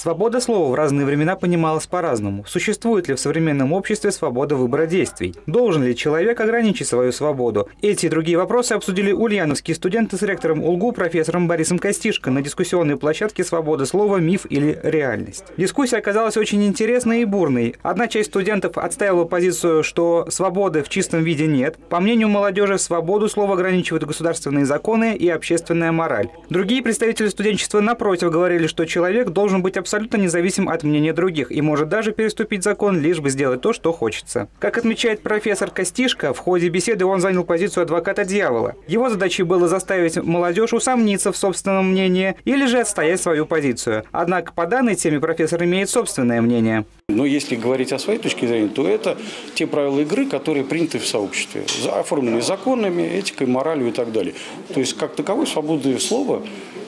Свобода слова в разные времена понималась по-разному. Существует ли в современном обществе свобода выбора действий? Должен ли человек ограничить свою свободу? Эти и другие вопросы обсудили ульяновские студенты с ректором УЛГУ профессором Борисом Костишко на дискуссионной площадке «Свобода слова. Миф или реальность». Дискуссия оказалась очень интересной и бурной. Одна часть студентов отстаивала позицию, что свободы в чистом виде нет. По мнению молодежи, свободу слова ограничивают государственные законы и общественная мораль. Другие представители студенчества, напротив, говорили, что человек должен быть абсолютно независим от мнения других и может даже переступить закон, лишь бы сделать то, что хочется. Как отмечает профессор Костишко, в ходе беседы он занял позицию адвоката дьявола. Его задачей было заставить молодежь усомниться в собственном мнении или же отстоять свою позицию. Однако по данной теме профессор имеет собственное мнение. Но если говорить о своей точке зрения, то это те правила игры, которые приняты в сообществе, оформлены законами, этикой, моралью и так далее. То есть, как таковой свободы слова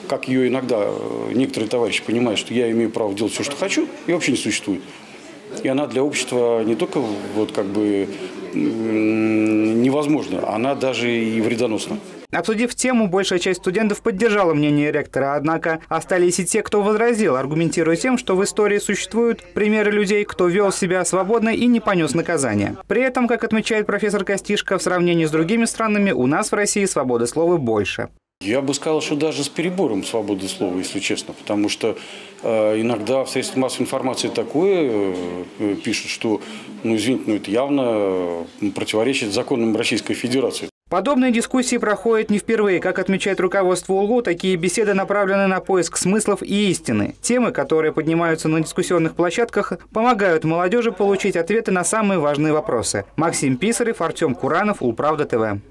как ее иногда э, некоторые товарищи понимают, что я имею право делать все, что хочу, и вообще не существует. И она для общества не только вот как бы невозможна, она даже и вредоносна. Обсудив тему, большая часть студентов поддержала мнение ректора, однако остались и те, кто возразил, аргументируя тем, что в истории существуют примеры людей, кто вел себя свободно и не понес наказания. При этом, как отмечает профессор Костишко, в сравнении с другими странами у нас в России свободы слова больше. Я бы сказал, что даже с перебором свободы слова, если честно, потому что э, иногда в средствах массовой информации такое э, пишут, что, ну, извините, ну, это явно э, противоречит законам Российской Федерации. Подобные дискуссии проходят не впервые. Как отмечает руководство УЛГУ, такие беседы направлены на поиск смыслов и истины. Темы, которые поднимаются на дискуссионных площадках, помогают молодежи получить ответы на самые важные вопросы. Максим Писарев, Артем Куранов, Улправда ТВ.